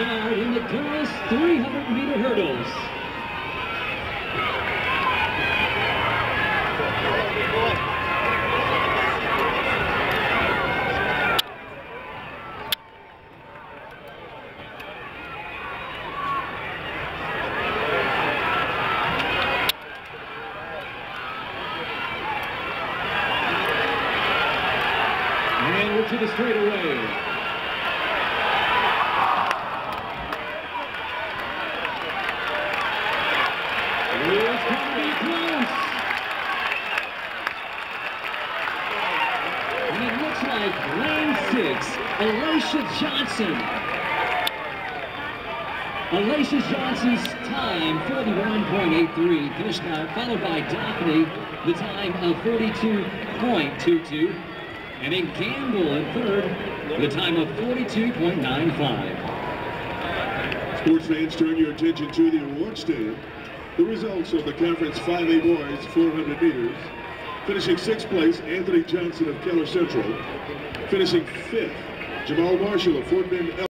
start in the girls 300 meter hurdles. And we're to the straightaway. It's to be close. And it looks like lane six, Alicia Johnson. Alicia Johnson's time, 41.83, finished out, followed by Daphne, the time of 42.22. And then Campbell in third, the time of 42.95. Sports fans, turn your attention to the award stand. The results of the Conference 5A Boys 400 meters. Finishing sixth place, Anthony Johnson of Keller Central. Finishing fifth, Jamal Marshall of Fort Bend.